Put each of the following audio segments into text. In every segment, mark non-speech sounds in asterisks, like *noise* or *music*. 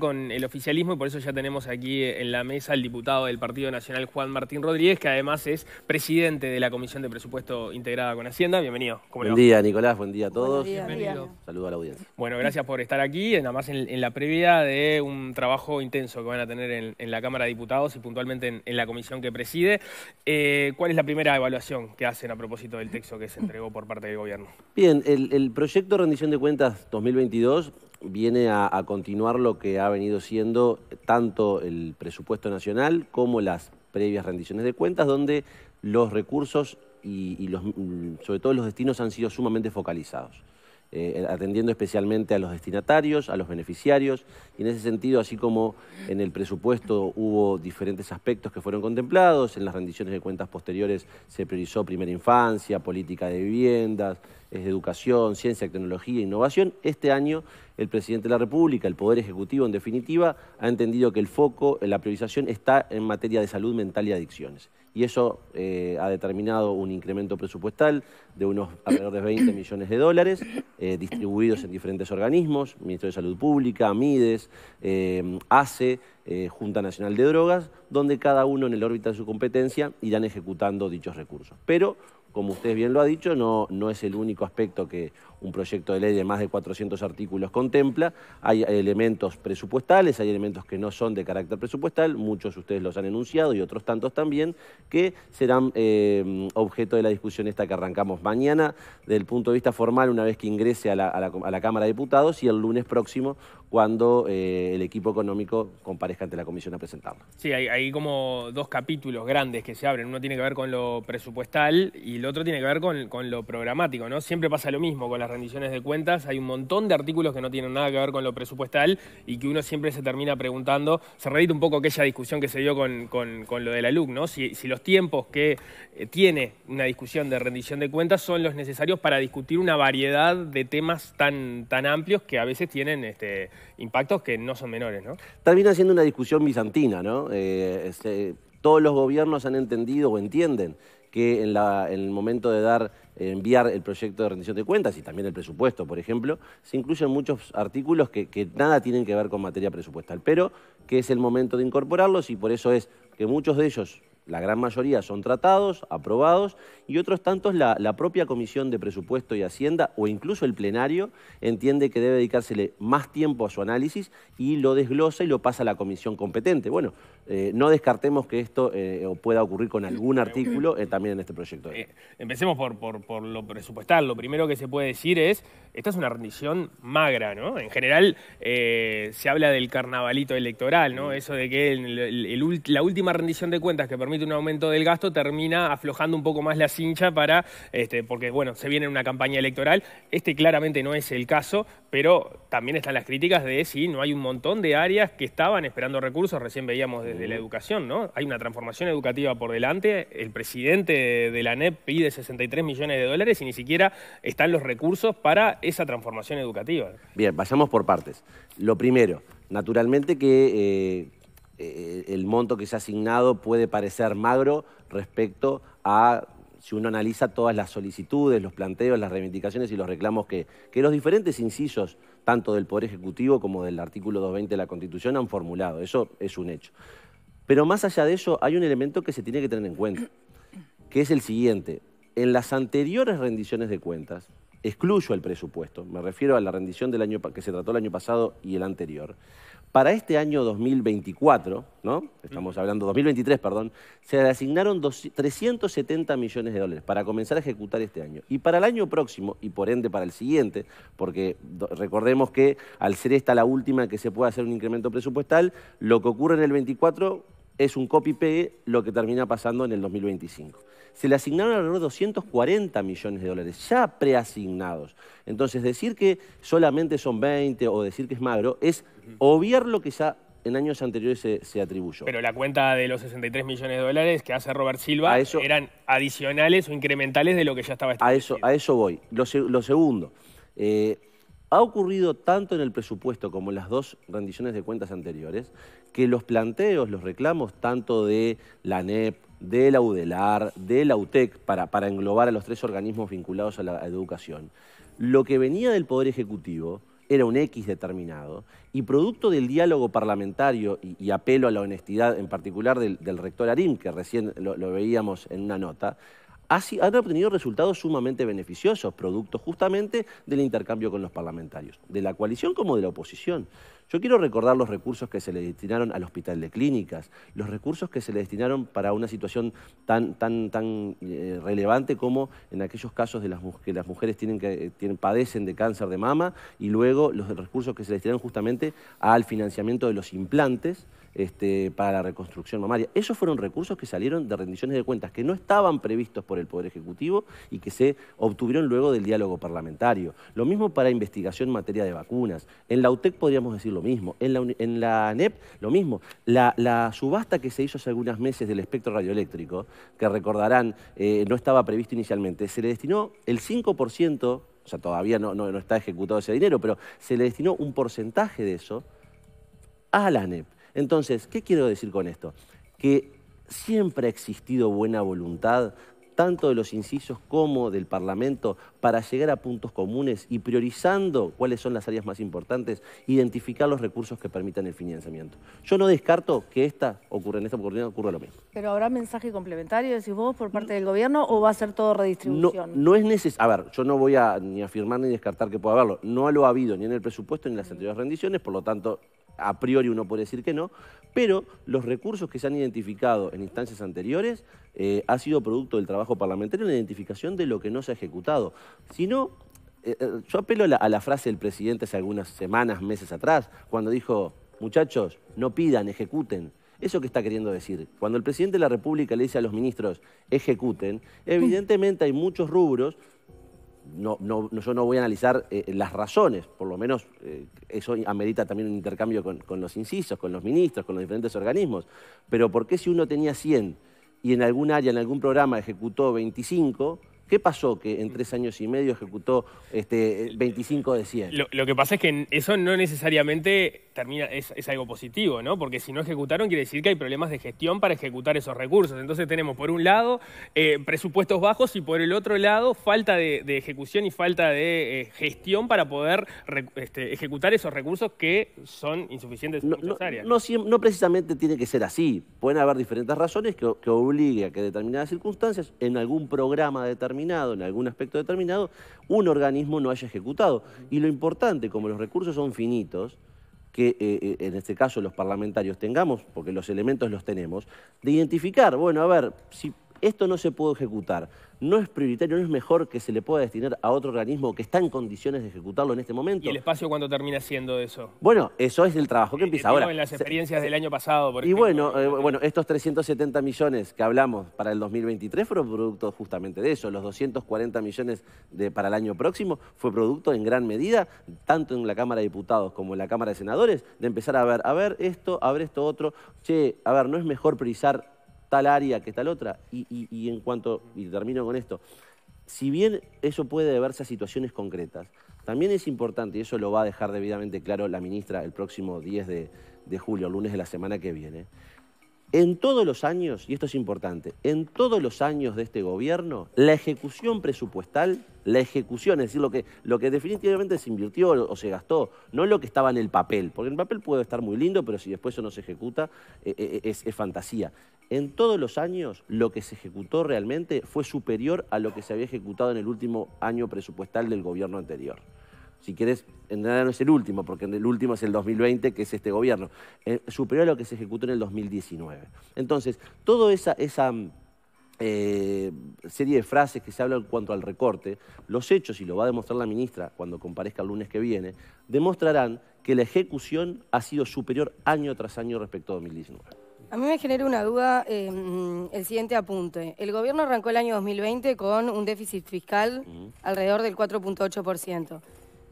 con el oficialismo y por eso ya tenemos aquí en la mesa al diputado del Partido Nacional Juan Martín Rodríguez, que además es presidente de la Comisión de Presupuesto Integrada con Hacienda. Bienvenido. buen día, Nicolás. Buen día a todos. Bienvenido. Saludo a la audiencia. Bueno, gracias por estar aquí, nada más en, la previa de un trabajo intenso que van a tener en, la Cámara de Diputados y puntualmente en, la comisión que preside. Eh, ¿Cuál es la primera evaluación que hacen a propósito del texto que se entregó por parte del gobierno? Bien, el, el proyecto de rendición de cuentas 2022 viene a, continuar lo que ha venido siendo tanto el presupuesto nacional como las previas rendiciones de cuentas, donde los recursos y, los, mm, sobre todo los destinos han sido sumamente focalizados. Eh, atendiendo especialmente a los destinatarios, a los beneficiarios, y en ese sentido, así como en el presupuesto hubo diferentes aspectos que fueron contemplados, en las rendiciones de cuentas posteriores se priorizó primera infancia, política de viviendas, educación, ciencia, tecnología innovación, este año el presidente de la República, el Poder Ejecutivo en definitiva, ha entendido que el foco, la priorización está en materia de salud mental y adicciones y eso eh, ha determinado un incremento presupuestal de unos alrededor de 20 millones de dólares, eh, distribuidos en diferentes organismos, Ministerio de Salud Pública, MIDES, eh, ACE, Junta Nacional de Drogas, donde cada uno en el órbita de su competencia irán ejecutando dichos recursos. Pero como usted bien lo ha dicho, no, no es el único aspecto que un proyecto de ley de más de 400 artículos contempla. Hay elementos presupuestales, hay elementos que no son de carácter presupuestal, muchos ustedes los han enunciado y otros tantos también, que serán eh, objeto de la discusión esta que arrancamos mañana, desde el punto de vista formal, una vez que ingrese a la, Cámara de Diputados y el lunes próximo, cuando eh, el equipo económico comparezca ante la comisión a presentarlo. Sí, hay, hay como dos capítulos grandes que se abren. Uno tiene que ver con lo presupuestal y el otro tiene que ver con, con lo programático, ¿no? Siempre pasa lo mismo con las rendiciones de cuentas, hay un montón de artículos que no tienen nada que ver con lo presupuestal y que uno siempre se termina preguntando, se repite un poco aquella discusión que se dio con, lo de la LUC, ¿no? Si, los tiempos que eh, tiene una discusión de rendición de cuentas son los necesarios para discutir una variedad de temas tan, tan amplios que a veces tienen este, impactos que no son menores, ¿no? Termina siendo una discusión bizantina, ¿no? Eh, este, todos los gobiernos han entendido o entienden que en, el momento de dar, enviar el proyecto de rendición de cuentas y también el presupuesto, por ejemplo, se incluyen muchos artículos que, que nada tienen que ver con materia presupuestal, pero que es el momento de incorporarlos y por eso es que muchos de ellos la gran mayoría son tratados, aprobados, y otros tantos la, propia Comisión de Presupuesto y Hacienda o incluso el plenario entiende que debe dedicársele más tiempo a su análisis y lo desglosa y lo pasa a la comisión competente. Bueno, eh, no descartemos que esto eh, pueda ocurrir con algún artículo eh, también en este proyecto. empecemos por, por, lo presupuestal. Lo primero que se puede decir es, esta es una rendición magra, ¿no? En general se habla del carnavalito electoral, ¿no? Eso de que la última rendición de cuentas que permite un aumento del gasto, termina aflojando un poco más la cincha para, este, porque bueno, se viene una campaña electoral. Este claramente no es el caso, pero también están las críticas de si no hay un montón de áreas que estaban esperando recursos, recién veíamos desde la educación, ¿no? Hay una transformación educativa por delante, el presidente de la NEP pide 63 millones de dólares y ni siquiera están los recursos para esa transformación educativa. Bien, vayamos por partes. Lo primero, naturalmente que... Eh, eh, el monto que se ha asignado puede parecer magro respecto a si uno analiza todas las solicitudes, los planteos, las reivindicaciones y los reclamos que, que, los diferentes incisos, tanto del Poder Ejecutivo como del artículo 220 de la Constitución, han formulado. Eso es un hecho. Pero más allá de eso, hay un elemento que se tiene que tener en cuenta, que es el siguiente. En las anteriores rendiciones de cuentas, excluyo el presupuesto, me refiero a la rendición del año que se trató el año pasado y el anterior, para este año 2024, ¿no? Estamos hablando 2023, perdón, se le asignaron 370 millones de dólares para comenzar a ejecutar este año. Y para el año próximo, y por ende para el siguiente, porque recordemos que al ser esta la última que se puede hacer un incremento presupuestal, lo que ocurre en el 24 es un copy-paste lo que termina pasando en el 2025. Se le asignaron alrededor de 240 millones de dólares, ya preasignados. Entonces, decir que solamente son 20 o decir que es magro es obviar lo que ya en años anteriores se, atribuyó. Pero la cuenta de los 63 millones de dólares que hace Robert Silva eran adicionales o incrementales de lo que ya estaba establecido. A eso, a eso voy. Lo, segundo, eh, ha ocurrido tanto en el presupuesto como en las dos rendiciones de cuentas anteriores que los planteos, los reclamos tanto de la NEP, de la UDELAR, de la UTEC, para, para englobar a los tres organismos vinculados a la educación, lo que venía del Poder Ejecutivo era un X determinado, y producto del diálogo parlamentario y, apelo a la honestidad en particular del, rector Arim, que recién lo, veíamos en una nota, han obtenido resultados sumamente beneficiosos, producto justamente del intercambio con los parlamentarios, de la coalición como de la oposición. Yo quiero recordar los recursos que se le destinaron al Hospital de Clínicas, los recursos que se le destinaron para una situación tan, tan, tan eh, relevante como en aquellos casos de las que las mujeres tienen, padecen de cáncer de mama y luego los recursos que se le destinaron justamente al financiamiento de los implantes este, para la reconstrucción mamaria. Esos fueron recursos que salieron de rendiciones de cuentas que no estaban previstos por el Poder Ejecutivo y que se obtuvieron luego del diálogo parlamentario. Lo mismo para investigación en materia de vacunas. En la UTEC podríamos decir lo mismo. En la, en ANEP, lo mismo. La, subasta que se hizo hace algunos meses del espectro radioeléctrico, que recordarán, eh, no estaba previsto inicialmente, se le destinó el 5%, o sea, todavía no, no está ejecutado ese dinero, pero se le destinó un porcentaje de eso a la ANEP. Entonces, ¿qué quiero decir con esto? Que siempre ha existido buena voluntad tanto de los incisos como del Parlamento para llegar a puntos comunes y priorizando cuáles son las áreas más importantes, identificar los recursos que permitan el financiamiento. Yo no descarto que esta ocurra, en esta oportunidad ocurra lo mismo. ¿Pero habrá mensaje complementario, decís vos, por parte del gobierno o va a ser todo redistribución? No, es necesario, a ver, yo no voy a ni afirmar ni descartar que pueda haberlo. No lo ha habido ni en el presupuesto ni en las anteriores rendiciones, por lo tanto a priori uno puede decir que no, pero los recursos que se han identificado en instancias anteriores eh, ha sido producto del trabajo parlamentario en la identificación de lo que no se ha ejecutado. Si no, eh, eh, yo apelo a la, frase del presidente hace algunas semanas, meses atrás, cuando dijo, muchachos, no pidan, ejecuten. ¿Eso que está queriendo decir? Cuando el presidente de la República le dice a los ministros, ejecuten, evidentemente hay muchos rubros no, no, yo no voy a analizar eh, las razones, por lo menos eh, eso amerita también un intercambio con, con, los incisos, con los ministros, con los diferentes organismos. Pero ¿por qué si uno tenía 100 y en algún área, en algún programa ejecutó 25, ¿Qué pasó que en tres años y medio ejecutó este, 25 de 100? Lo, que pasa es que eso no necesariamente termina, es, algo positivo, ¿no? Porque si no ejecutaron quiere decir que hay problemas de gestión para ejecutar esos recursos. Entonces tenemos por un lado eh, presupuestos bajos y por el otro lado falta de, ejecución y falta de eh, gestión para poder este, ejecutar esos recursos que son insuficientes en muchas áreas. No, precisamente tiene que ser así. Pueden haber diferentes razones que, que obliguen a que determinadas circunstancias en algún programa determinado en algún aspecto determinado, un organismo no haya ejecutado. Y lo importante, como los recursos son finitos, que eh, eh, en este caso los parlamentarios tengamos, porque los elementos los tenemos, de identificar, bueno, a ver, si esto no se puede ejecutar, no es prioritario, no es mejor que se le pueda destinar a otro organismo que está en condiciones de ejecutarlo en este momento. ¿Y el espacio cuándo termina siendo eso? Bueno, eso es el trabajo que empieza ahora. en las experiencias del año pasado, por Y bueno, eh, bueno, estos 370 millones que hablamos para el 2023 fueron producto justamente de eso. Los 240 millones de, para el año próximo fue producto en gran medida, tanto en la Cámara de Diputados como en la Cámara de Senadores, de empezar a ver, a ver esto, a ver esto otro. Che, a ver, ¿no es mejor priorizar tal área que tal otra. Y, en cuanto, y termino con esto, si bien eso puede deberse a situaciones concretas, también es importante, y eso lo va a dejar debidamente claro la ministra el próximo 10 de, de julio, lunes de la semana que viene, en todos los años, y esto es importante, en todos los años de este gobierno, la ejecución presupuestal, la ejecución, es decir, lo que, lo que definitivamente se invirtió o se gastó, no lo que estaba en el papel, porque el papel puede estar muy lindo, pero si después eso no se ejecuta, eh, eh, es, es fantasía. En todos los años, lo que se ejecutó realmente fue superior a lo que se había ejecutado en el último año presupuestal del gobierno anterior si querés, en realidad no es el último, porque el último es el 2020, que es este gobierno, eh, superior a lo que se ejecutó en el 2019. Entonces, toda esa, esa eh, serie de frases que se hablan en cuanto al recorte, los hechos, y lo va a demostrar la ministra cuando comparezca el lunes que viene, demostrarán que la ejecución ha sido superior año tras año respecto a 2019. A mí me genera una duda em, el siguiente apunte. El gobierno arrancó el año 2020 con un déficit fiscal alrededor del 4.8%.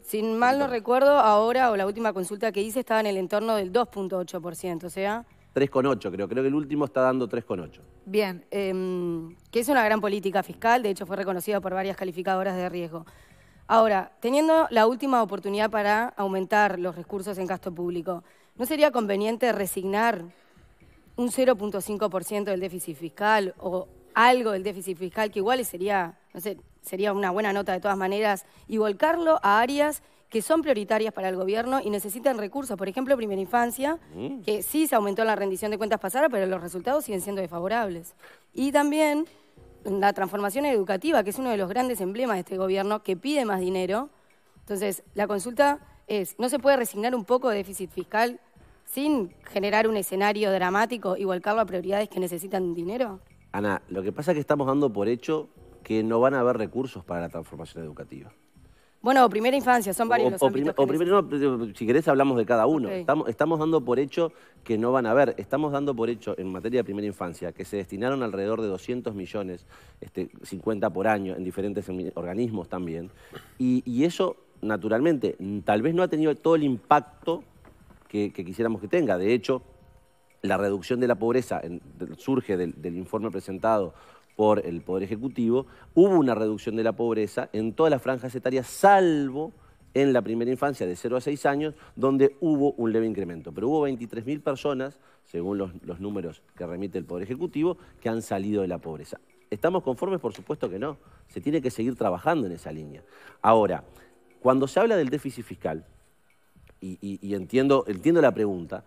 Sin mal no recuerdo, ahora o la última consulta que hice estaba en el entorno del 2.8%, o sea... 3,8 creo, creo que el último está dando 3,8. Bien, em, que es una gran política fiscal, de hecho fue reconocida por varias calificadoras de riesgo. Ahora, teniendo la última oportunidad para aumentar los recursos en gasto público, ¿no sería conveniente resignar un 0.5% del déficit fiscal o algo del déficit fiscal que igual sería, no sé, sería una buena nota de todas maneras, y volcarlo a áreas que son prioritarias para el gobierno y necesitan recursos. Por ejemplo, primera infancia, Mm. que sí se aumentó la rendición de cuentas pasadas, pero los resultados siguen siendo desfavorables. Y también la transformación educativa, que es uno de los grandes emblemas de este gobierno, que pide más dinero. Entonces, la consulta es, ¿no se puede resignar un poco de déficit fiscal sin generar un escenario dramático y volcarlo a prioridades que necesitan dinero? Ana, lo que pasa es que estamos dando por hecho que no van a haber recursos para la transformación educativa. Bueno, primera infancia, son varios O- los o ámbitos prim- que o primero, no, si querés hablamos de cada uno. Estamos, estamos dando por hecho que no van a haber. Estamos dando por hecho en materia de primera infancia que se destinaron alrededor de 200 millones, este, 50 por año, en diferentes organismos también. Y, y eso, naturalmente, tal vez no ha tenido todo el impacto que, que quisiéramos que tenga. De hecho, la reducción de la pobreza en- surge del, del informe presentado por el Poder Ejecutivo, hubo una reducción de la pobreza en todas las franjas etarias, salvo en la primera infancia de 0 a 6 años, donde hubo un leve incremento. Pero hubo 23.000 personas, según los, números que remite el Poder Ejecutivo, que han salido de la pobreza. ¿Estamos conformes? Por supuesto que no. Se tiene que seguir trabajando en esa línea. Ahora, cuando se habla del déficit fiscal, y, y- y entiendo, la pregunta,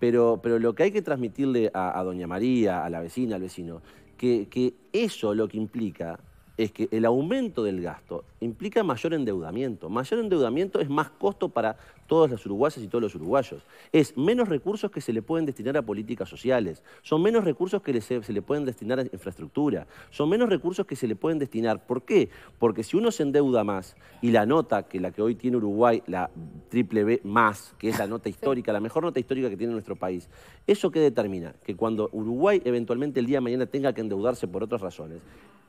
pero, lo que hay que transmitirle a doña María, a la vecina, al vecino, que, eso lo que implica es que el aumento del gasto implica mayor endeudamiento. Mayor endeudamiento es más costo para todos los uruguayas y todos los uruguayos. Es menos recursos que se le pueden destinar a políticas sociales. Son menos recursos que se le pueden destinar a infraestructura. Son menos recursos que se le pueden destinar. ¿Por qué? Porque si uno se endeuda más y la nota que la que hoy tiene Uruguay, la triple B más, que es la nota *laughs* histórica, la mejor nota histórica que tiene nuestro país, ¿eso qué determina? Que cuando Uruguay eventualmente el día de mañana tenga que endeudarse por otras razones,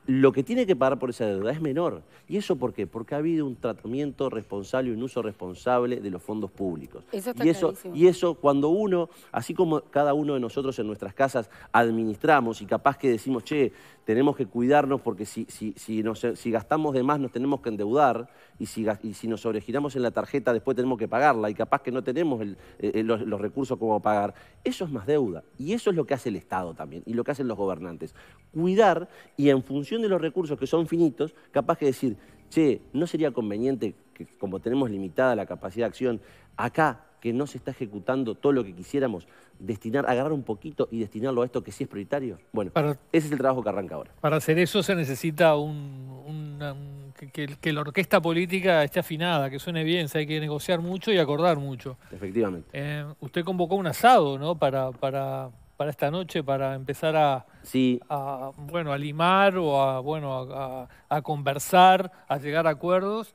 lo que tiene que pagar por esa deuda es menor. ¿Y eso por qué? Porque ha habido un tratamiento responsable y un uso responsable de los fondos públicos. Eso está y, eso, clarísimo. y eso cuando uno, así como cada uno de nosotros en nuestras casas administramos y capaz que decimos, che, tenemos que cuidarnos porque si, si, si, nos- si gastamos de más nos tenemos que endeudar y si, y si nos sobregiramos en la tarjeta después tenemos que pagarla y capaz que no tenemos el- eh, los, los recursos como pagar. Eso es más deuda y eso es lo que hace el Estado también y lo que hacen los gobernantes. Cuidar y en función de los recursos que son finitos, capaz que decir, che, ¿no sería conveniente que como tenemos limitada la capacidad de acción, acá que no se está ejecutando todo lo que quisiéramos, destinar, agarrar un poquito y destinarlo a esto que sí es prioritario? Bueno, Para- ese es el trabajo que arranca ahora. Para hacer eso se necesita un, una- un- que, que- que la orquesta política esté afinada, que suene bien, se hay que negociar mucho y acordar mucho. Efectivamente. Eh, usted convocó un asado, ¿no? Para, para, para esta noche, para empezar a, Sí, a, bueno, a limar o a, bueno, a, a- a conversar, a llegar a acuerdos.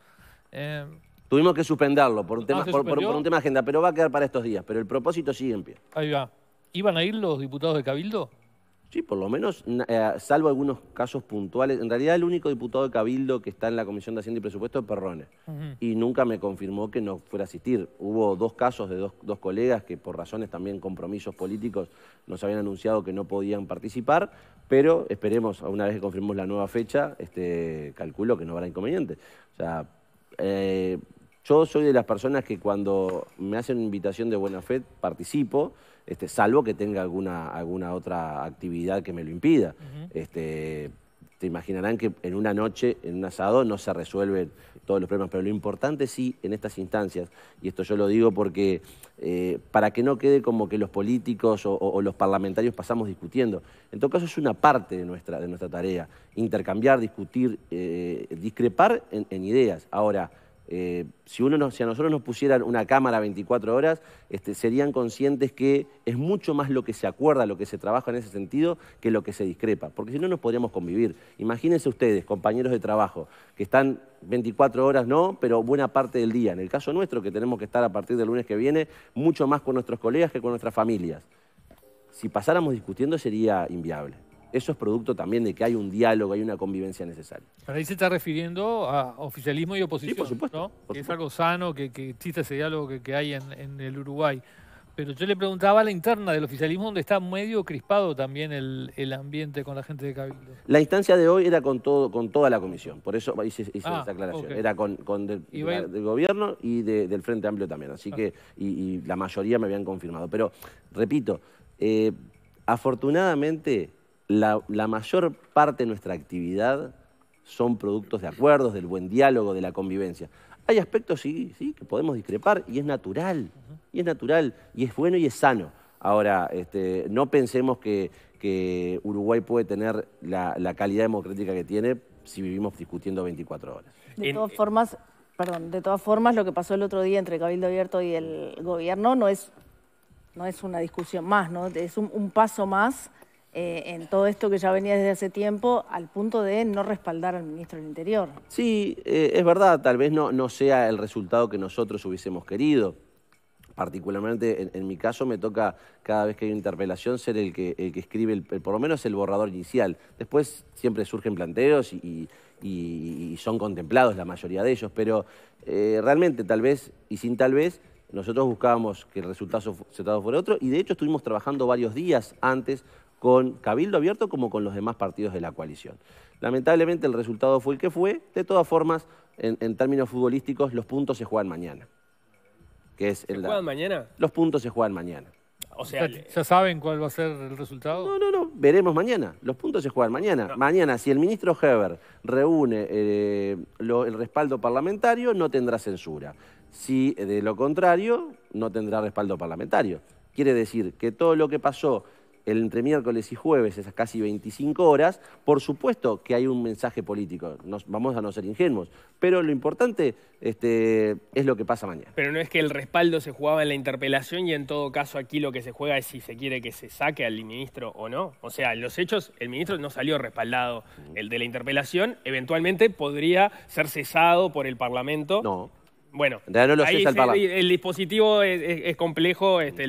Eh, tuvimos que suspenderlo por un, tema, Ah, ¿se por, por- suspendió? por un tema de agenda, pero va a quedar para estos días, pero el propósito sigue en pie. ahí va. ¿Iban a ir los diputados de Cabildo? Sí, por lo menos, eh, salvo algunos casos puntuales. En realidad, el único diputado de Cabildo que está en la Comisión de Hacienda y Presupuesto es Perrone. Y nunca me confirmó que no fuera a asistir. Hubo dos casos de dos, dos colegas que, por razones también compromisos políticos, nos habían anunciado que no podían participar. Pero esperemos, una vez que confirmemos la nueva fecha, este, calculo que no habrá inconveniente. O sea, eh, yo soy de las personas que cuando me hacen una invitación de buena fe participo, este, salvo que tenga alguna, alguna otra actividad que me lo impida. este, te imaginarán que en una noche, en un asado, no se resuelven todos los problemas, pero lo importante sí en estas instancias, y esto yo lo digo porque eh, para que no quede como que los políticos o, o- o los parlamentarios pasamos discutiendo, en todo caso es una parte de nuestra, de nuestra tarea, intercambiar, discutir, eh, discrepar en, en ideas. Ahora, eh, si, nos- a nosotros nos pusieran una cámara 24 horas, este, serían conscientes que es mucho más lo que se acuerda, lo que se trabaja en ese sentido, que lo que se discrepa, porque si no, no podríamos convivir. Imagínense ustedes, compañeros de trabajo, que están 24 horas, no, pero buena parte del día. En el caso nuestro, que tenemos que estar a partir del lunes que viene, mucho más con nuestros colegas que con nuestras familias. Si pasáramos discutiendo sería inviable. Eso es producto también de que hay un diálogo, hay una convivencia necesaria. Pero ahí se está refiriendo a oficialismo y oposición, por supuesto, ¿no? por que es algo sano, que, que existe ese diálogo que, que hay en, en el Uruguay. Pero yo le preguntaba a la interna del oficialismo, donde está medio crispado también el, el ambiente con la gente de Cabildo. La instancia de hoy era con todo, con toda la comisión, por eso hice, hice Ah, esa aclaración. Era con, con del, la- gobierno y de- del Frente Amplio también. Así Ah. que, y, y la mayoría me habían confirmado. Pero, repito, eh, afortunadamente, la, la mayor parte de nuestra actividad son productos de acuerdos, del buen diálogo, de la convivencia. Hay aspectos, sí, sí, que podemos discrepar y es natural, y es natural, y es bueno y es sano. Ahora, este, no pensemos que, Uruguay puede tener la, la calidad democrática que tiene si vivimos discutiendo 24 horas. De todas formas, perdón, de todas formas lo que pasó el otro día entre Cabildo Abierto y el gobierno no es, no es una discusión más, ¿no? es un, paso más eh, en todo esto que ya venía desde hace tiempo al punto de no respaldar al ministro del Interior. Sí, eh, es verdad, tal vez no, no sea el resultado que nosotros hubiésemos querido particularmente en, mi caso me toca cada vez que hay una interpelación ser el que, el que escribe, el, por lo menos el borrador inicial. Después siempre surgen planteos y, son contemplados la mayoría de ellos, pero eh, realmente tal vez y sin tal vez nosotros buscábamos que el resultado fuera otro y de hecho estuvimos trabajando varios días antes con Cabildo Abierto como con los demás partidos de la coalición. Lamentablemente el resultado fue el que fue, de todas formas, en términos futbolísticos los puntos se juegan mañana ¿Se juegan mañana? Los puntos se juegan mañana. O sea, ¿Ya saben cuál va a ser el resultado? No, no, no, veremos mañana. Los puntos se juegan mañana. Mañana, si el ministro Heber reúne eh, el respaldo parlamentario, no tendrá censura. Si de lo contrario, no tendrá respaldo parlamentario. Quiere decir que todo lo que pasó entre miércoles y jueves, esas casi 25 horas, por supuesto que hay un mensaje político, Nos, vamos a no ser ingenuos, pero lo importante este, es lo que pasa mañana. Pero no es que el respaldo se jugaba en la interpelación y en todo caso aquí lo que se juega es si se quiere que se saque al ministro o no. O sea, en los hechos el ministro no salió respaldado. El de la interpelación eventualmente podría ser cesado por el Parlamento. No. Bueno, el, dispositivo es, complejo, este,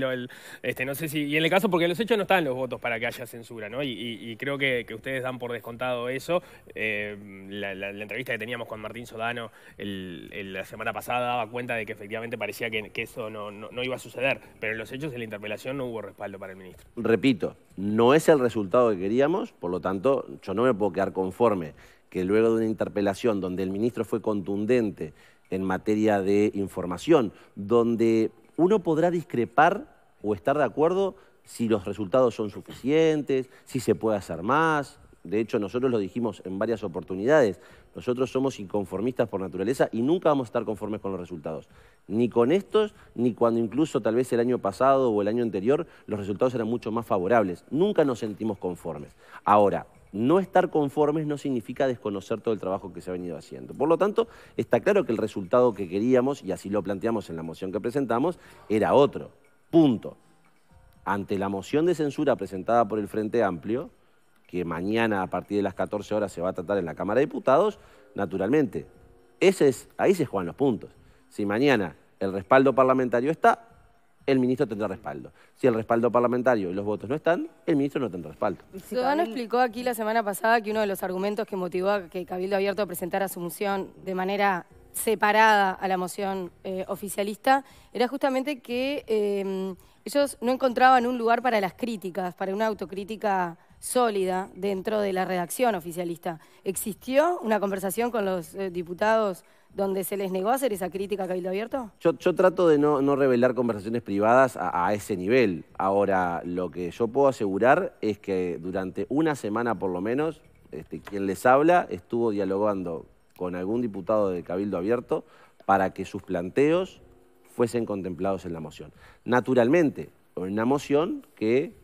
este, no sé si, y en el caso, porque en los hechos no están los votos para que haya censura, ¿no? Y, creo que, ustedes dan por descontado eso. Eh, la, entrevista que teníamos con Martín Sodano la semana pasada daba cuenta de que efectivamente parecía que, eso no, no, iba a suceder, pero en los hechos de la interpelación no hubo respaldo para el ministro. Repito, no es el resultado que queríamos, por lo tanto, yo no me puedo quedar conforme que luego de una interpelación donde el ministro fue contundente en materia de información, donde uno podrá discrepar o estar de acuerdo si los resultados son suficientes, si se puede hacer más. De hecho, nosotros lo dijimos en varias oportunidades. Nosotros somos inconformistas por naturaleza y nunca vamos a estar conformes con los resultados. Ni con estos, ni cuando incluso tal vez el año pasado o el año anterior los resultados eran mucho más favorables. Nunca nos sentimos conformes. Ahora, no estar conformes no significa desconocer todo el trabajo que se ha venido haciendo. Por lo tanto, está claro que el resultado que queríamos, y así lo planteamos en la moción que presentamos, era otro. Punto. Ante la moción de censura presentada por el Frente Amplio, que mañana a partir de las 14 horas se va a tratar en la Cámara de Diputados, naturalmente, ahí se juegan los puntos. Si mañana el respaldo parlamentario está, el ministro tendrá respaldo. Si el respaldo parlamentario y los votos no están, el ministro no tendrá respaldo. Ciudadano explicó aquí la semana pasada que uno de los argumentos que motivó a que Cabildo Abierto presentara su moción de manera separada a la moción eh, oficialista era justamente que eh, ellos no encontraban un lugar para las críticas, para una autocrítica sólida dentro de la redacción oficialista. ¿Existió una conversación con los eh, diputados donde se les negó hacer esa crítica a Cabildo Abierto? Yo, trato de no, revelar conversaciones privadas a, ese nivel. Ahora, lo que yo puedo asegurar es que durante una semana por lo menos, este, quien les habla estuvo dialogando con algún diputado de Cabildo Abierto para que sus planteos fuesen contemplados en la moción. Naturalmente, una moción que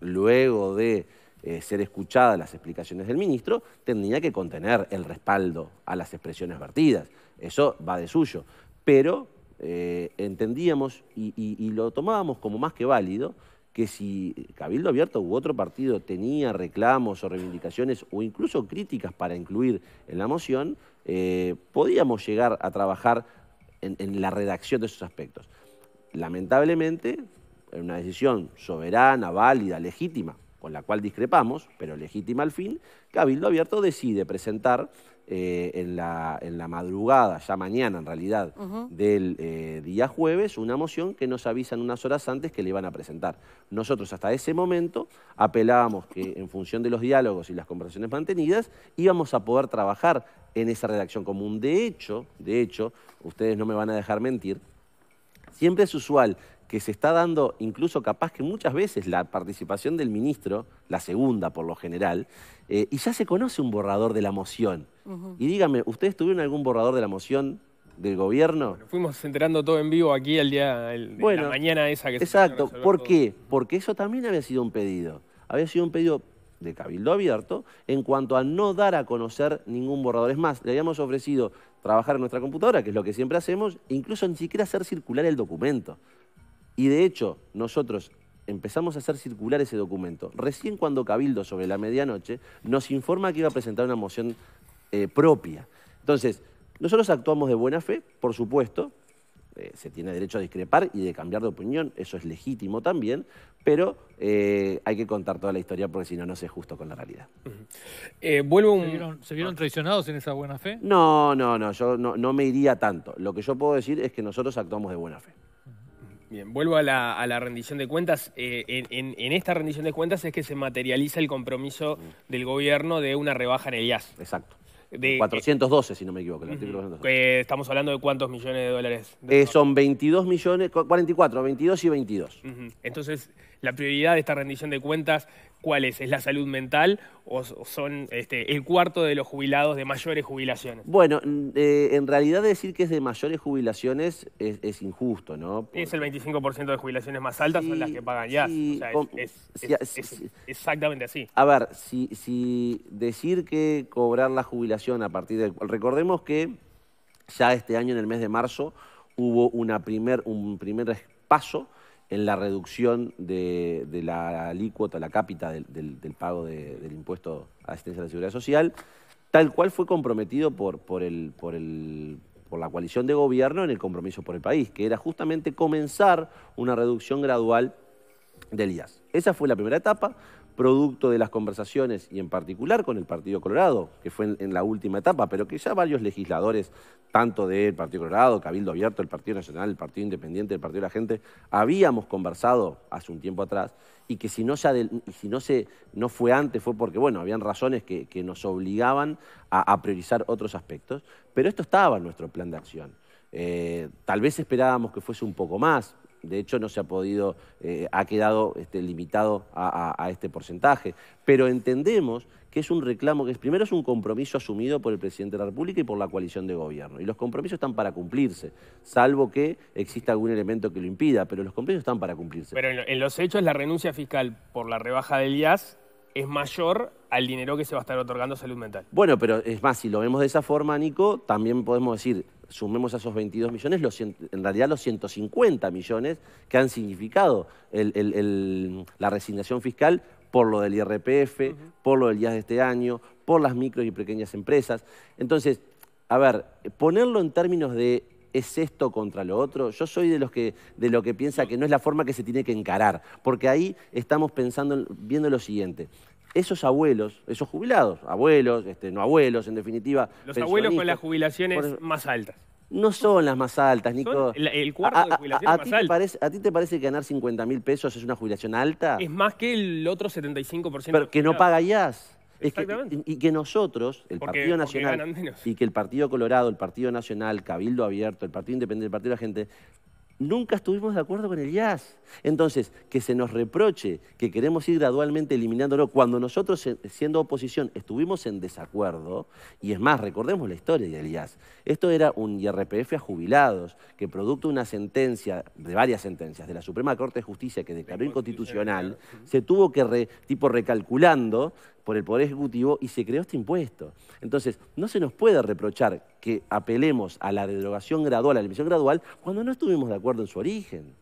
luego de eh, ser escuchadas las explicaciones del ministro, tendría que contener el respaldo a las expresiones vertidas. Eso va de suyo. Pero eh, entendíamos y, lo tomábamos como más que válido que si Cabildo Abierto u otro partido tenía reclamos o reivindicaciones o incluso críticas para incluir en la moción, eh, podíamos llegar a trabajar en, la redacción de esos aspectos. Lamentablemente, en una decisión soberana, válida, legítima, con la cual discrepamos, pero legítima al fin, Cabildo Abierto decide presentar eh, en, la, en, la, madrugada, ya mañana en realidad, del eh, día jueves, una moción que nos avisan unas horas antes que le iban a presentar. Nosotros hasta ese momento apelábamos que en función de los diálogos y las conversaciones mantenidas íbamos a poder trabajar en esa redacción común. De hecho, de hecho, ustedes no me van a dejar mentir, siempre es usual que se está dando, incluso capaz que muchas veces la participación del ministro, la segunda por lo general, eh, y ya se conoce un borrador de la moción. Y dígame, ¿ustedes tuvieron algún borrador de la moción del gobierno. Nos fuimos enterando todo en vivo aquí al día, el, de Bueno, la mañana esa que se Exacto. ¿Por todo. qué? Porque eso también había sido un pedido. Había sido un pedido de Cabildo Abierto en cuanto a no dar a conocer ningún borrador. Es más, le habíamos ofrecido trabajar en nuestra computadora, que es lo que siempre hacemos, incluso ni siquiera hacer circular el documento. Y de hecho, nosotros empezamos a hacer circular ese documento. Recién cuando Cabildo, sobre la medianoche, nos informa que iba a presentar una moción eh, propia. Entonces, nosotros actuamos de buena fe, por supuesto, eh, se tiene derecho a discrepar y de cambiar de opinión, eso es legítimo también, pero eh, hay que contar toda la historia porque si no, no se es justo con la realidad. Eh, vuelvo ¿Se un... vieron, se vieron traicionados en esa buena fe? No, no, no, yo no, no me iría tanto. Lo que yo puedo decir es que nosotros actuamos de buena fe. Bien, vuelvo a la, a la rendición de cuentas. Eh, en, en- en esta rendición de cuentas es que se materializa el compromiso del gobierno de una rebaja en el IAS. Exacto. De- 412, si no me equivoco. el artículo 412. Eh, estamos hablando de cuántos millones de dólares. Eh, son 22 millones, 44, 22 y 22. Ujú. Entonces, la prioridad de esta rendición de cuentas, ¿cuál es? ¿Es la salud mental o son este, el cuarto de los jubilados de mayores jubilaciones? Bueno, eh, en realidad decir que es de mayores jubilaciones es, es injusto, ¿no? Es el 25% de jubilaciones más altas son las que pagan ya. sí, o sea, es, es- sí, es- sí, es sí. exactamente así. A ver, si, si decir que cobrar la jubilación a partir del... Recordemos que ya este año, en el mes de marzo, hubo una primer, un primer paso en la reducción de, la alícuota, la cápita del, del- del pago de- del impuesto a asistencia a la seguridad social, tal cual fue comprometido por, por, el, por, el, por la coalición de gobierno en el compromiso por el país, que era justamente comenzar una reducción gradual del IAS. Esa fue la primera etapa, producto de las conversaciones y en particular con el Partido Colorado, que fue en, la última etapa, pero que ya varios legisladores, tanto del Partido Colorado, Cabildo Abierto, el Partido Nacional, el Partido Independiente, el Partido de la Gente, habíamos conversado hace un tiempo atrás y que si no, se, no, fue antes fue porque, bueno, habían razones que, nos obligaban a, a priorizar otros aspectos, pero esto estaba en nuestro plan de acción. Eh, tal vez esperábamos que fuese un poco más, de hecho no se ha podido, eh, ha quedado este, limitado a, a- a este porcentaje, pero entendemos que es un reclamo que es, primero es un compromiso asumido por el presidente de la República y por la coalición de gobierno, y los compromisos están para cumplirse, salvo que exista algún elemento que lo impida, pero los compromisos están para cumplirse. Pero en, lo- en los hechos, la renuncia fiscal por la rebaja del IAS es mayor al dinero que se va a estar otorgando a salud mental. Bueno, pero es más, si lo vemos de esa forma, Nico, también podemos decir, sumemos a esos 22 millones, los en realidad los 150 millones que han significado el- el- el- la resignación fiscal por lo del IRPF, por lo del IAS de este año, por las micro y pequeñas empresas. Entonces, a ver, ponerlo en términos de es esto contra lo otro, yo soy de los que de lo que piensa que no es la forma que se tiene que encarar, porque ahí estamos pensando en- viendo lo siguiente. Esos abuelos, esos jubilados, abuelos, este, no abuelos, en definitiva. Los abuelos con las jubilaciones más altas. no son las más altas, Nico. el- el cuarto de jubilaciones a más parece, ¿A ti te parece que ganar 50 mil pesos es una jubilación alta? Es más que el otro 75%. Pero que no paga IAS. Es que- y que nosotros, el Porque- Partido Nacional, y que el Partido Colorado, el Partido Nacional, Cabildo Abierto, el Partido Independiente, el Partido de la Gente, nunca estuvimos de acuerdo con el IAS. Entonces, que se nos reproche que queremos ir gradualmente eliminándolo cuando nosotros, eh, siendo oposición, estuvimos en desacuerdo, y es más, recordemos la historia del IAS. Esto era un IRPF a jubilados, que producto de una sentencia, de varias sentencias, de la Suprema Corte de Justicia que declaró inconstitucional, se tuvo que, re- tipo recalculando por el Poder Ejecutivo y se creó este impuesto. Entonces, no se nos puede reprochar que apelemos a la derogación gradual, a la emisión gradual, cuando no estuvimos de acuerdo en su origen.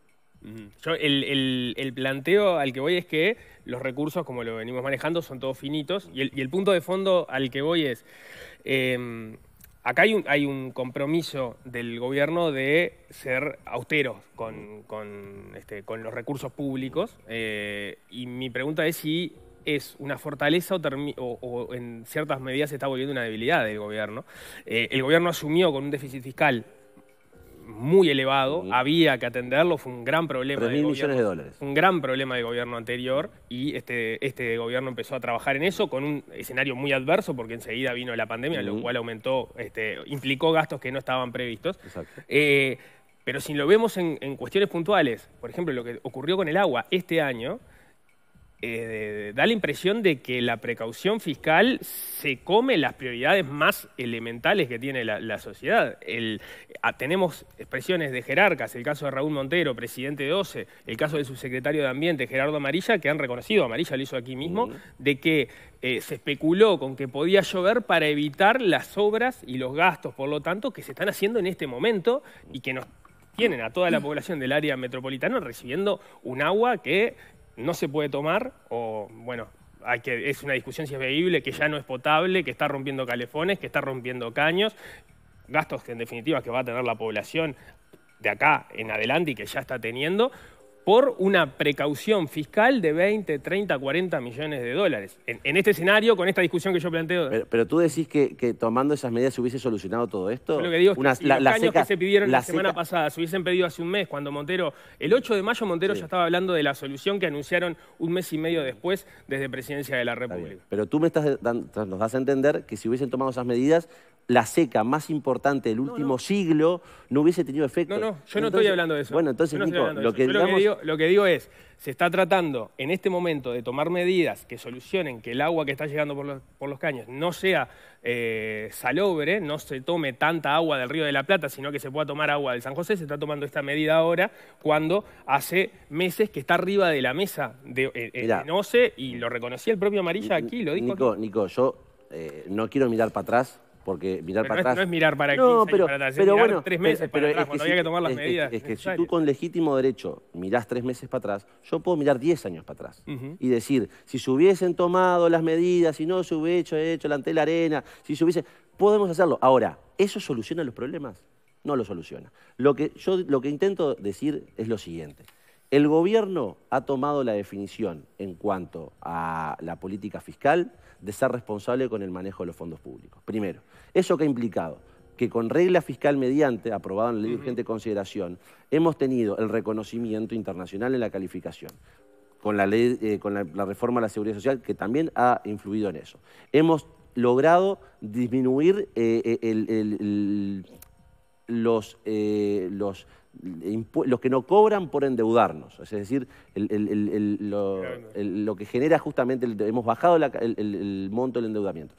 Yo, el, el- planteo al que voy es que los recursos, como lo venimos manejando, son todos finitos. Y el, punto de fondo al que voy es, eh, acá hay un, hay un compromiso del gobierno de ser austeros con, con, este, los recursos públicos. eh, y mi pregunta es si es una fortaleza o, o- o en ciertas medidas se está volviendo una debilidad del gobierno. Eh, el gobierno asumió con un déficit fiscal muy elevado, había que atenderlo, fue un gran problema. 3.000 del millones gobierno- de dólares. Un gran problema del gobierno anterior y este, este gobierno empezó a trabajar en eso con un escenario muy adverso porque enseguida vino la pandemia, lo cual aumentó, este, implicó gastos que no estaban previstos. Exacto. Eh, pero si lo vemos en, en cuestiones puntuales, por ejemplo, lo que ocurrió con el agua este año, eh, da la impresión de que la precaución fiscal se come las prioridades más elementales que tiene la, sociedad. Ah, tenemos expresiones de jerarcas, el caso de Raúl Montero, presidente de OCE, el caso del subsecretario de Ambiente, Gerardo Amarilla, que han reconocido, Amarilla lo hizo aquí mismo, de que eh, se especuló con que podía llover para evitar las obras y los gastos, por lo tanto, que se están haciendo en este momento y que nos tienen a toda la población del área metropolitana recibiendo un agua que no se puede tomar o, bueno, hay que, es una discusión si es bebible, que ya no es potable, que está rompiendo calefones, que está rompiendo caños, gastos que en definitiva que va a tener la población de acá en adelante y que ya está teniendo, por una precaución fiscal de 20, 30, 40 millones de dólares. En, este escenario, con esta discusión que yo planteo... Pero, tú decís que, tomando esas medidas se hubiese solucionado todo esto. lo que digo es que los caños que se pidieron la, semana pasada se hubiesen pedido hace un mes, cuando Montero... El 8 de mayo Montero ya estaba hablando de la solución que anunciaron un mes y medio después desde Presidencia de la República. Pero tú me estás nos das a entender que si hubiesen tomado esas medidas la seca más importante del último siglo no hubiese tenido efecto. No, no, yo no estoy hablando de eso. Bueno, entonces, Nico, lo que, lo, que digo, es, se está tratando en este momento de tomar medidas que solucionen que el agua que está llegando por los, caños no sea eh, salobre, no se tome tanta agua del río de la Plata, sino que se pueda tomar agua del San José. Se está tomando esta medida ahora cuando hace meses que está arriba de la mesa de eh, no sé, y lo reconocía el propio Amarilla aquí, lo dijo. Nico, Nico yo eh, no quiero mirar para atrás porque mirar para atrás... No es mirar para 15 pero, para atrás, pero mirar bueno, tres meses pero, para atrás, cuando había que tomar las medidas Es que si tú con legítimo derecho mirás tres meses para atrás, yo puedo mirar 10 años para atrás y decir, si se hubiesen tomado las medidas, si no se hubiese hecho, hecho ante la arena, si se hubiese... Podemos hacerlo. Ahora, ¿eso soluciona los problemas? No lo soluciona. Lo que yo lo que intento decir es lo siguiente. El gobierno ha tomado la definición en cuanto a la política fiscal de ser responsable con el manejo de los fondos públicos. Primero, ¿eso que ha implicado? Que con regla fiscal mediante, aprobada en la ley de urgente consideración, hemos tenido el reconocimiento internacional en la calificación con la ley, eh, con la, reforma de la seguridad social, que también ha influido en eso. Hemos logrado disminuir eh, eh, los, los los que no cobran por endeudarnos, es decir, lo, que genera justamente, hemos bajado el, monto del endeudamiento.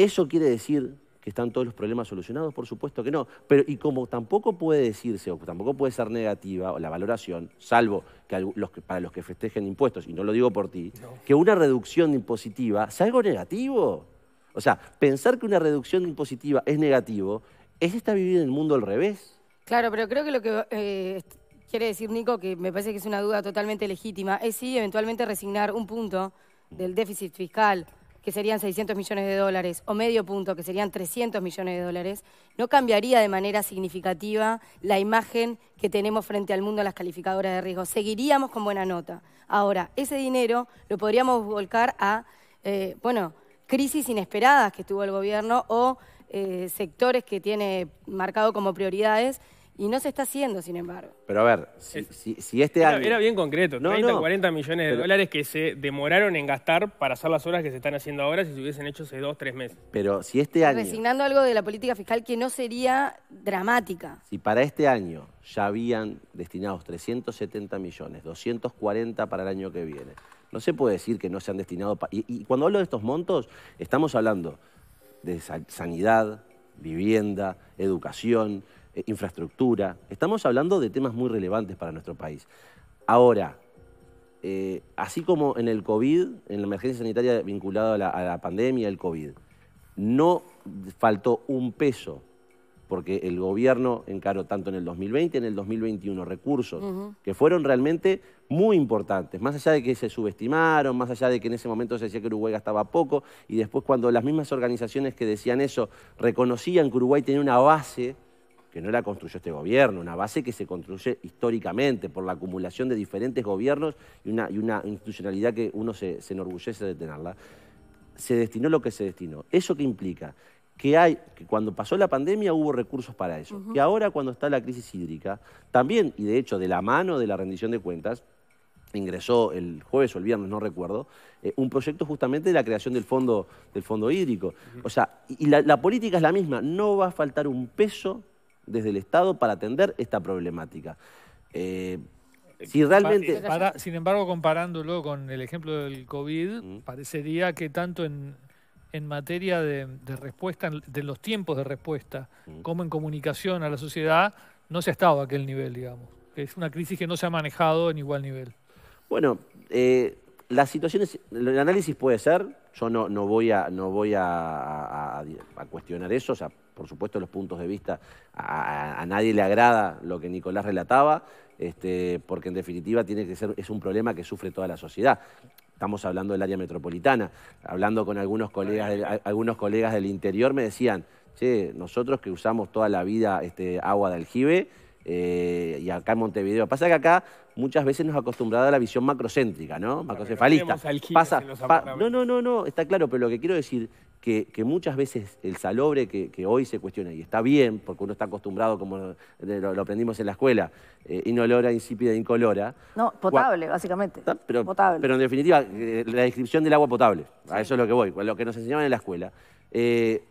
¿Eso quiere decir que están todos los problemas solucionados? Por supuesto que no. Pero, y como tampoco puede decirse, o tampoco puede ser negativa la valoración, salvo que, los para los que festejen impuestos, y no lo digo por ti, que una reducción impositiva sea algo negativo. O sea, pensar que una reducción impositiva es negativo es estar vivir en el mundo al revés. Claro, pero creo que lo que eh, quiere decir Nico, que me parece que es una duda totalmente legítima, es si eventualmente resignar un punto del déficit fiscal, que serían 600 millones de dólares, o medio punto, que serían 300 millones de dólares, no cambiaría de manera significativa la imagen que tenemos frente al mundo en las calificadoras de riesgo. Seguiríamos con buena nota. Ahora, ese dinero lo podríamos volcar a, eh, bueno, crisis inesperadas que tuvo el gobierno o eh, sectores que tiene marcado como prioridades y no se está haciendo, sin embargo. Pero a ver, si, este año... Era bien concreto, 30, 40 millones de dólares que se demoraron en gastar para hacer las horas que se están haciendo ahora si se hubiesen hecho hace dos, tres meses. Pero si este año... Resignando algo de la política fiscal que no sería dramática. Si para este año ya habían destinados 370 millones, 240 para el año que viene, no se puede decir que no se han destinado... y cuando hablo de estos montos, estamos hablando de sanidad, vivienda, educación, eh, infraestructura. Estamos hablando de temas muy relevantes para nuestro país. Ahora, eh, así como en el COVID, en la emergencia sanitaria vinculada a la, a la pandemia, el COVID, no faltó un peso porque el gobierno encaró tanto en el 2020 en el 2021 recursos que fueron realmente muy importantes, más allá de que se subestimaron, más allá de que en ese momento se decía que Uruguay gastaba poco, y después cuando las mismas organizaciones que decían eso reconocían que Uruguay tenía una base, que no la construyó este gobierno, una base que se construye históricamente por la acumulación de diferentes gobiernos y una, y una institucionalidad que uno se, se enorgullece de tenerla, se destinó lo que se destinó. ¿Eso qué implica? que hay, que cuando pasó la pandemia hubo recursos para eso, que ahora cuando está la crisis hídrica, también, y de hecho de la mano de la rendición de cuentas, ingresó el jueves o el viernes, no recuerdo, eh, un proyecto justamente de la creación del fondo, del fondo hídrico. O sea, y la, política es la misma, no va a faltar un peso desde el Estado para atender esta problemática. Eh, Si realmente... Para- sin embargo, comparándolo con el ejemplo del COVID, Mm. parecería que tanto en, en materia de, de respuesta, de los tiempos de respuesta, Mm. como en comunicación a la sociedad, no se ha estado a aquel nivel, digamos. Es una crisis que no se ha manejado en igual nivel. Bueno, eh, las situaciones, el análisis puede ser, yo no, no voy, a, no voy a, cuestionar eso, o sea, por supuesto los puntos de vista, a, nadie le agrada lo que Nicolás relataba, este, porque en definitiva tiene que ser, es un problema que sufre toda la sociedad. Estamos hablando del área metropolitana, hablando con algunos colegas, del- algunos colegas del interior me decían, che, nosotros que usamos toda la vida este, agua de aljibe, eh, y acá en Montevideo. Pasa que acá muchas veces nos ha acostumbrado a la visión macrocéntrica, ¿no? Macrocefalista. Pasa, pa- no, no, no, no, está claro, pero lo que quiero decir que, que muchas veces el salobre que, que hoy se cuestiona, y está bien, porque uno está acostumbrado, como lo, lo aprendimos en la escuela, eh, inolora, insípida, incolora. No, potable, básicamente. Está, Pero, potable. pero en definitiva, eh, la descripción del agua potable, a eso es lo que voy, lo que nos enseñaban en la escuela. Eh,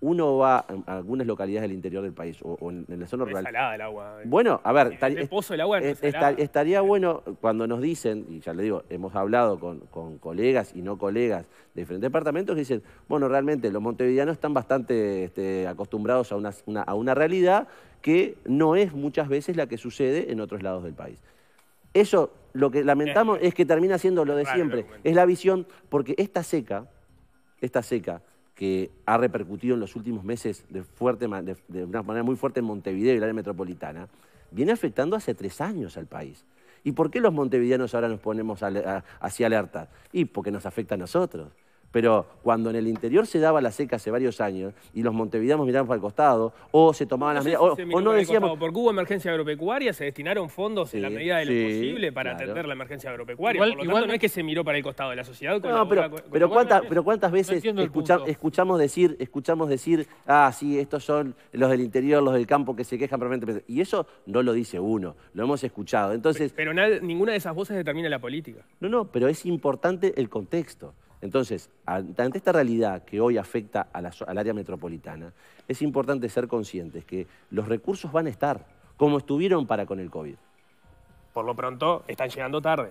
uno va a algunas localidades del interior del país o, o en, la zona Es rural. salada el agua. Bueno, a ver, El estaría- pozo del agua no es eh, estaría bueno cuando nos dicen, y ya le digo, hemos hablado con, con colegas y no colegas de diferentes departamentos que dicen, bueno, realmente los montevideanos están bastante este, acostumbrados a una, una- a una realidad que no es muchas veces la que sucede en otros lados del país. Eso, lo que lamentamos es que termina siendo lo de el siempre, es la visión, porque esta seca, esta seca que ha repercutido en los últimos meses de, fuerte, de, una manera muy fuerte en Montevideo y el área metropolitana, viene afectando hace tres años al país. ¿Y por qué los montevideanos ahora nos ponemos así alerta? Y porque nos afecta a nosotros. Pero cuando en el interior se daba la seca hace varios años y los montevideanos miraban para el costado o se tomaban No las sé medidas, si o, no decíamos... costado, porque hubo emergencia agropecuaria, se destinaron fondos en la medida de lo sí, posible para claro. atender la emergencia agropecuaria. Igual- Por lo igual tanto, no- es que se miró para el costado de la sociedad. No, colabora pero, con- pero, con- ¿cuántas, no- pero cuántas veces escucha- escuchamos decir, escuchamos decir, ah, sí, estos son los del interior, los del campo que se quejan permanentemente. Y eso no lo dice uno, lo hemos escuchado. Entonces, Pero nada- ninguna de esas voces determina la política. no, no, pero es importante el contexto. Entonces, ante esta realidad que hoy afecta a la zo- al área metropolitana, es importante ser conscientes que los recursos van a estar, como estuvieron para con el COVID. Por lo pronto, están llegando tarde.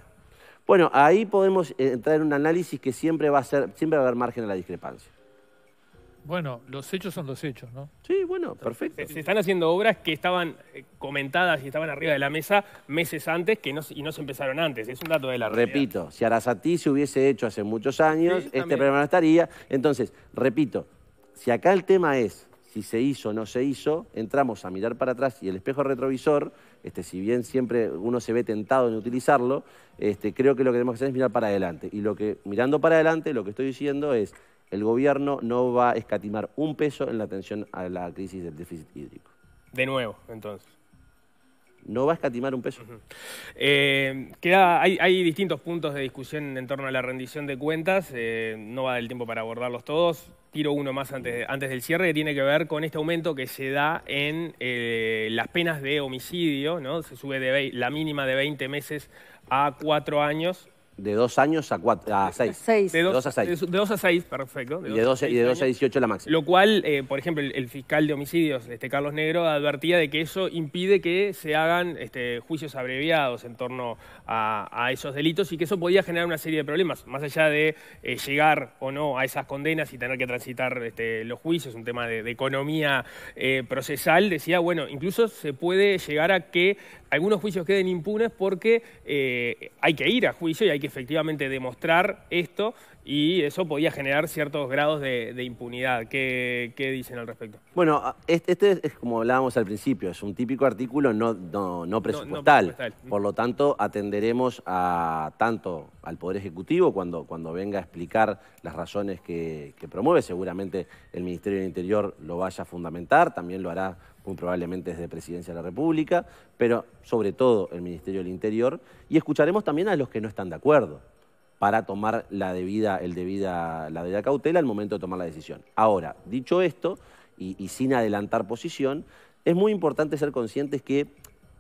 Bueno, ahí podemos eh, entrar en un análisis que siempre va a ser, siempre va a haber margen a la discrepancia. Bueno, los hechos son los hechos, ¿no? Sí, bueno, perfecto. Se, se están haciendo obras que estaban eh, comentadas y estaban arriba de la mesa meses antes que no, se- y no se empezaron antes. Es un dato de la realidad. Repito, si Arasatí se hubiese hecho hace muchos años, Sí, este problema no estaría. Entonces, repito, si acá el tema es si se hizo o no se hizo, entramos a mirar para atrás y el espejo retrovisor, este, si bien siempre uno se ve tentado en utilizarlo, este, creo que lo que tenemos que hacer es mirar para adelante. Y lo que, mirando para adelante, lo que estoy diciendo es, el gobierno no va a escatimar un peso en la atención a la crisis del déficit hídrico. De nuevo, entonces. No va a escatimar un peso. Eh, queda, hay, hay distintos puntos de discusión en torno a la rendición de cuentas. eh, no va el tiempo para abordarlos todos. Tiro uno más antes, antes del cierre que tiene que ver con este aumento que se da en eh, las penas de homicidio. ¿no? Se sube de la mínima de 20 meses a 4 años. De dos años a, cuatro, a seis. Seis. De De dos a seis. De, de dos a 6, perfecto. Y de 12, y de 12 a años. 18 la máxima. Lo cual, eh, por ejemplo, el, el fiscal de homicidios, este Carlos Negro, advertía de que eso impide que se hagan este, juicios abreviados en torno a, a esos delitos y que eso podía generar una serie de problemas, más allá de eh, llegar o no a esas condenas y tener que transitar este, los juicios, un tema de, de economía eh, procesal, decía, bueno, incluso se puede llegar a que algunos juicios queden impunes porque eh, hay que ir a juicio y hay que efectivamente demostrar esto y eso podía generar ciertos grados de, de impunidad. ¿Qué, qué dicen al respecto? Bueno, este, este es como hablábamos al principio, es un típico artículo no, no, no presupuestal. presupuestal. Por lo tanto, atenderemos a tanto al Poder Ejecutivo cuando, cuando venga a explicar las razones que, que promueve. Seguramente el Ministerio del Interior lo vaya a fundamentar, también lo hará muy probablemente desde Presidencia de la República, pero sobre todo el Ministerio del Interior. Y escucharemos también a los que no están de acuerdo para tomar la debida, la debida cautela al momento de tomar la decisión. Ahora, dicho esto, y, sin adelantar posición, es muy importante ser conscientes que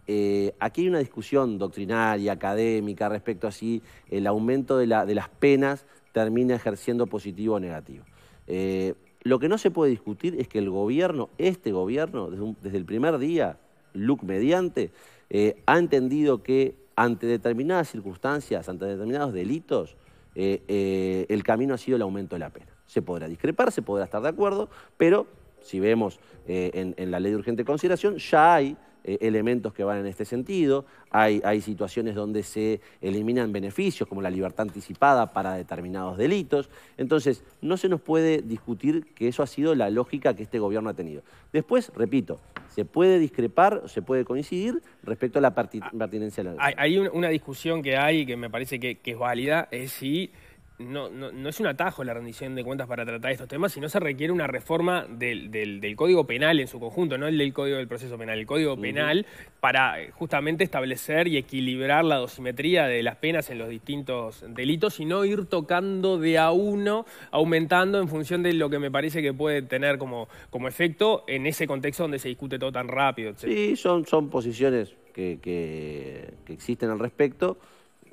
eh, aquí hay una discusión doctrinaria, académica, respecto a si el aumento de las penas termina ejerciendo positivo o negativo. Eh, lo que no se puede discutir es que el gobierno, este gobierno, desde, el primer día, LUC mediante, eh, ha entendido que ante determinadas circunstancias, ante determinados delitos, eh, eh, el camino ha sido el aumento de la pena. Se podrá discrepar, se podrá estar de acuerdo, pero si vemos en la ley de urgente consideración, ya hay eh, elementos que van en este sentido, hay, hay situaciones donde se eliminan beneficios como la libertad anticipada para determinados delitos, entonces no se nos puede discutir que eso ha sido la lógica que este gobierno ha tenido. Después, repito, se puede discrepar, se puede coincidir respecto a la parti- pertinencia de la Hay, hay un- una discusión que hay que me parece que, que es válida, es si no, no, no es un atajo la rendición de cuentas para tratar estos temas, sino se requiere una reforma del, del- del Código Penal en su conjunto, no el del Código del Proceso Penal, el Código Penal para eh, justamente establecer y equilibrar la dosimetría de las penas en los distintos delitos y no ir tocando de a uno, aumentando en función de lo que me parece que puede tener como, como efecto en ese contexto donde se discute todo tan rápido. etc. Sí, son, son posiciones que, que- que existen al respecto,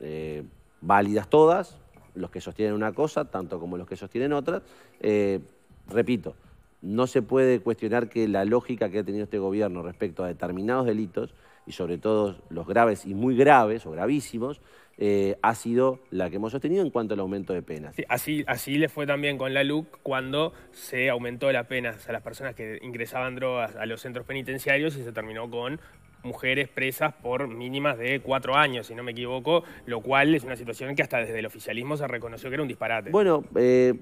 eh, válidas todas, los que sostienen una cosa, tanto como los que sostienen otras. Eh, repito, no se puede cuestionar que la lógica que ha tenido este gobierno respecto a determinados delitos, y sobre todo los graves y muy graves o gravísimos, eh, ha sido la que hemos sostenido en cuanto al aumento de penas. Sí, así, así le fue también con la LUC cuando se aumentó las penas a las personas que ingresaban drogas a los centros penitenciarios y se terminó con mujeres presas por mínimas de cuatro años, si no me equivoco, lo cual es una situación que hasta desde el oficialismo se reconoció que era un disparate. Bueno, eh,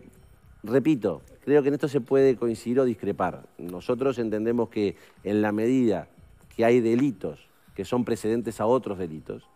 repito, creo que en esto se puede coincidir o discrepar. Nosotros entendemos que en la medida que hay delitos que son precedentes a otros delitos,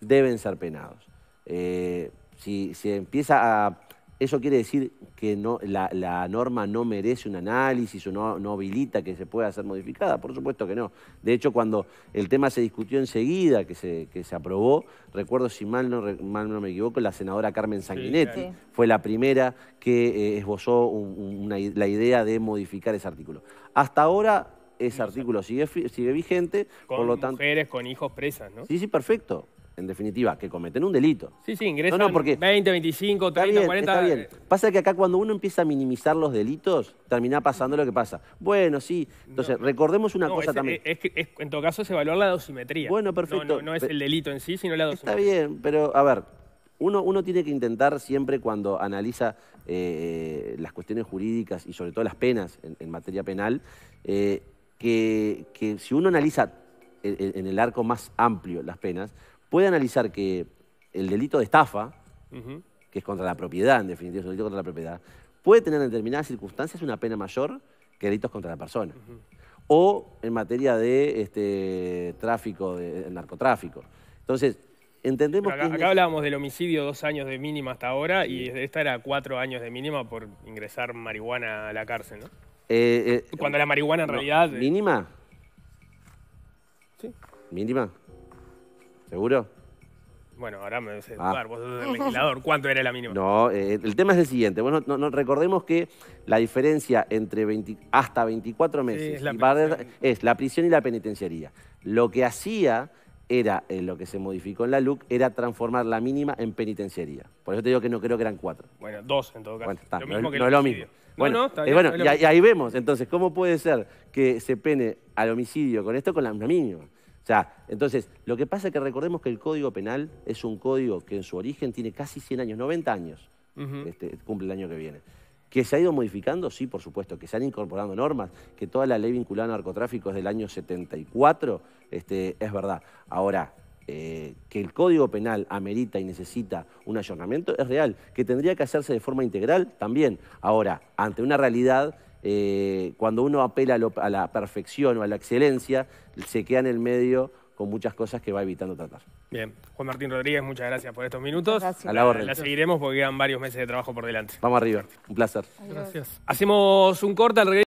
deben ser penados. Eh, si se empieza a... Eso quiere decir que no, la, la norma no merece un análisis o no, no habilita que se pueda ser modificada. Por supuesto que no. De hecho, cuando el tema se discutió enseguida, que se, que se aprobó, recuerdo, si mal no, mal no me equivoco, la senadora Carmen Sanguinetti claro. Fue la primera que eh, esbozó un- un- una la idea de modificar ese artículo. Hasta ahora ese artículo sigue, sigue vigente, con por lo tanto... mujeres, con hijos presas, ¿no? Sí, sí, perfecto. En definitiva, que cometen un delito. Sí, sí, ingresan No, no, porque- 20, 25, Está 30, bien, 40... está bien. Pasa que acá cuando uno empieza a minimizar los delitos, termina pasando lo que pasa. Bueno, sí. Entonces, recordemos una cosa es- también. es que- es- en todo caso es evaluar la dosimetría. Bueno, perfecto. No, es el delito en sí, sino la Está dosimetría. bien, pero a ver, uno, uno tiene que intentar siempre cuando analiza eh, las cuestiones jurídicas y sobre todo las penas en, en materia penal, eh, que, que si uno analiza en el arco más amplio las penas, puede analizar que el delito de estafa, que es contra la propiedad, en definitiva es un delito contra la propiedad, puede tener en determinadas circunstancias una pena mayor que delitos contra la persona. O en materia de este, tráfico, de, de narcotráfico. Entonces, entendemos acá, que... acá hablábamos del homicidio, dos años de mínima hasta ahora, y esta era cuatro años de mínima por ingresar marihuana a la cárcel, ¿no? eh, eh, Cuando la marihuana en no, realidad... eh, ¿Mínima? Sí. ¿Mínima? ¿Seguro? Bueno, ahora me hace Ah. dudar, vos sos el legislador, ¿cuánto era la mínima? No, eh, el tema es el siguiente. Bueno, no, no- recordemos que la diferencia entre 20 hasta 24 meses es la y prisión. es la prisión y la penitenciaría. Lo que hacía era, eh, lo que se modificó en la LUC, era transformar la mínima en penitenciaría. Por eso te digo que no creo que eran cuatro. Bueno, dos en todo caso. Bueno, está, lo no, mismo es- que no es lo mismo. No, Bueno, no, está eh, bueno, no lo y, ahí- ahí vemos, entonces, ¿cómo puede ser que se pene al homicidio con esto con la mínima? O sea, entonces, lo que pasa es que recordemos que el Código Penal es un código que en su origen tiene casi 100 años, 90 años, este, cumple el año que viene. ¿Que se ha ido modificando? Sí, por supuesto. ¿Que se han incorporado normas? ¿Que toda la ley vinculada al narcotráfico es del año 74? Este, es verdad. Ahora, eh, que el Código Penal amerita y necesita un ayornamiento es real. ¿Que tendría que hacerse de forma integral? También. Ahora, ante una realidad, eh, cuando uno apela a, lo- a la perfección o a la excelencia, se queda en el medio con muchas cosas que va evitando tratar. Bien, Juan Martín Rodríguez, muchas gracias por estos minutos. Gracias. A la orden. La seguiremos porque quedan varios meses de trabajo por delante. Vamos arriba. Un placer. Gracias. Hacemos un corte al regreso.